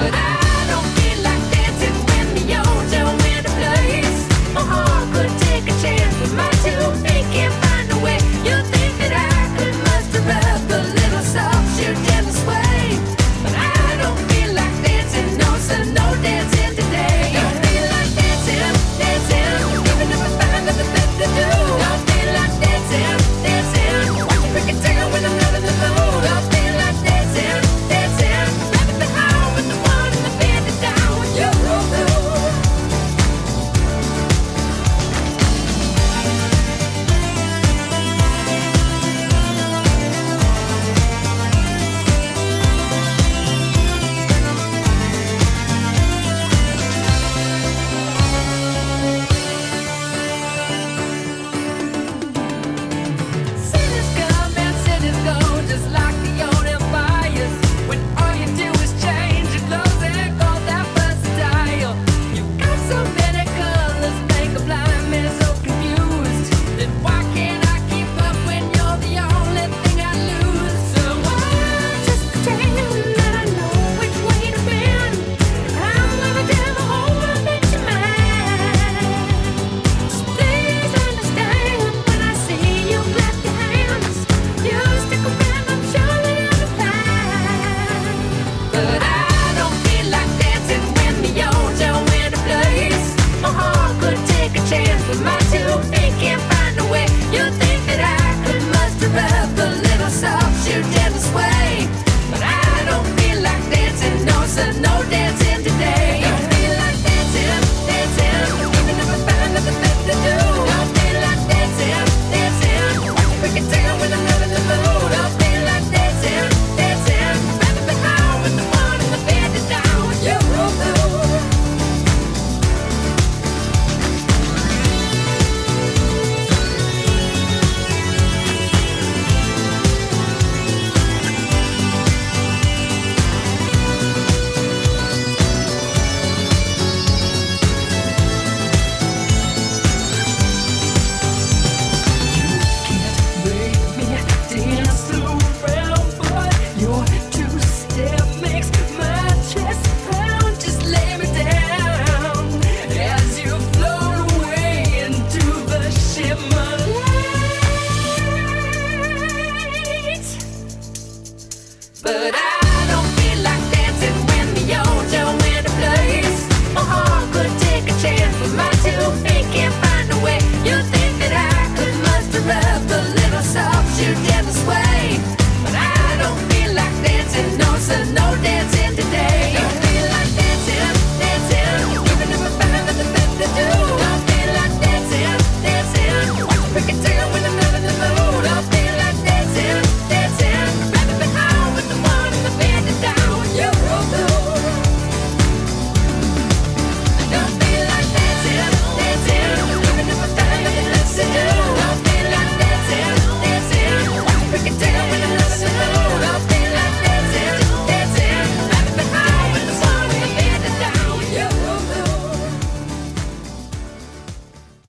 good.